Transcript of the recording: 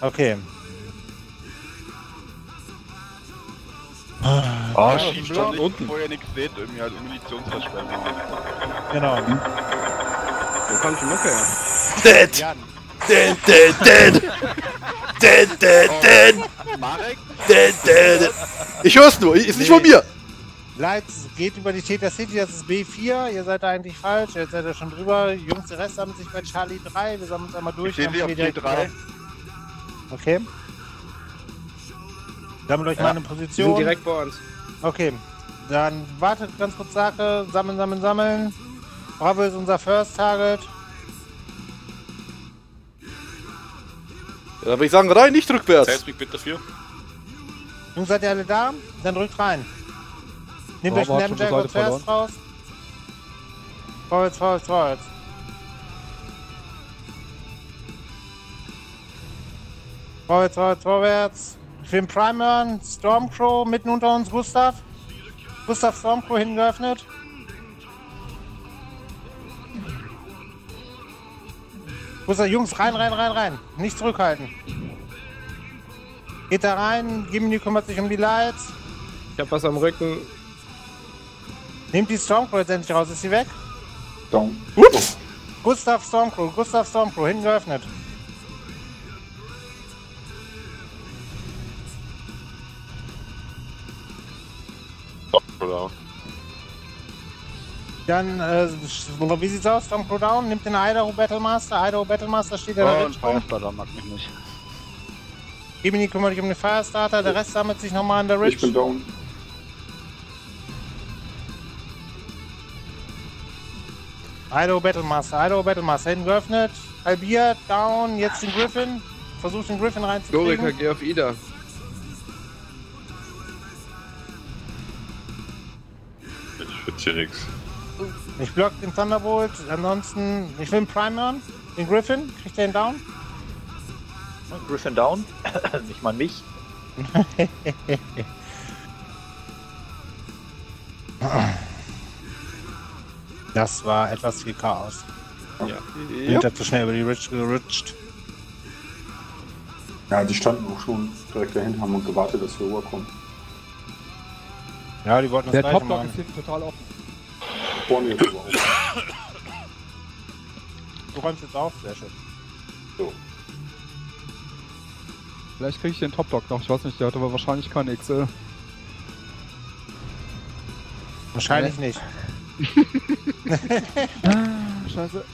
Okay. Ah, schießt schießt schon schon unten. vorher nichts seht, irgendwie halt Munitionsversperrung. Genau. Wo kommt die Mucke her? Dead! Dead, dead, dead! Dead, dead, dead! Marek? Dead, dead! Ich hör's nur, ist nicht von mir! Lights geht über die Theta City, das ist B4. Ihr seid da eigentlich falsch, jetzt seid ihr schon drüber. Jungs, der Rest sammelt sich bei Charlie 3. Wir sammeln uns einmal durch. Ich sehe sie auf steht ihr T3. direkt- Okay. Sammelt euch meine Die sind Position. direkt bei uns. Okay. Dann wartet ganz kurz, Sache. Sammeln, sammeln, sammeln. Bravo ist unser First Target. Ja, dann würde ich sagen, rein, nicht rückwärts. Setz mich bitte dafür. Jungs, seid ihr alle da? Dann drückt rein. Nehmt euch Bravo den schon Lamjack eine und zuerst raus. Vorwärts, vorwärts, vorwärts. Vorwärts, vorwärts, vorwärts. Ich will einen Primer, Stormcrow mitten unter uns, Gustav. Gustav Stormcrow hinten geöffnet. Gustav, Jungs, rein, rein, rein, rein. Nicht zurückhalten. Geht da rein, Gimini kümmert sich um die Lights. Ich hab was am Rücken. Nehmt die Stormcrow jetzt endlich raus. Ist sie weg? Ups! Gustav Stormcrow, Gustav Stormcrow, hinten geöffnet. Oder? Dann, äh, wie sieht's aus? Stormcrow down, nimmt den Idaho Battlemaster. Idaho Battlemaster steht ja da Oh, rum. Firestarter mag mich nicht. Gemini kümmert sich um den Firestarter, der Rest sammelt sich nochmal an der Ich bin Ridge. down. Idaho Battlemaster, Idaho Battlemaster, hinten geöffnet. Halbiert, down, jetzt den Griffin. Versucht den Griffin reinzukriegen. geh auf Ida. Wird hier nix. Ich block den Thunderbolt. Ansonsten, ich will einen Primer. Den Griffin, kriegt er den down? Griffin down. Nicht mal mich. Das war etwas viel Chaos. Ja. Hinter zu schnell über die Ridge gerutscht. Ja, die standen auch schon direkt dahinter, haben und gewartet, dass wir rüberkommen. Ja, die wollten das Der Toplock machen. ist hinten total offen. Vorne aber auch. Du räumst jetzt auf, sehr schön. So. Vielleicht kriege ich den Toplock noch. Ich weiß nicht, der hat aber wahrscheinlich keine XL. Wahrscheinlich nicht. Scheiße.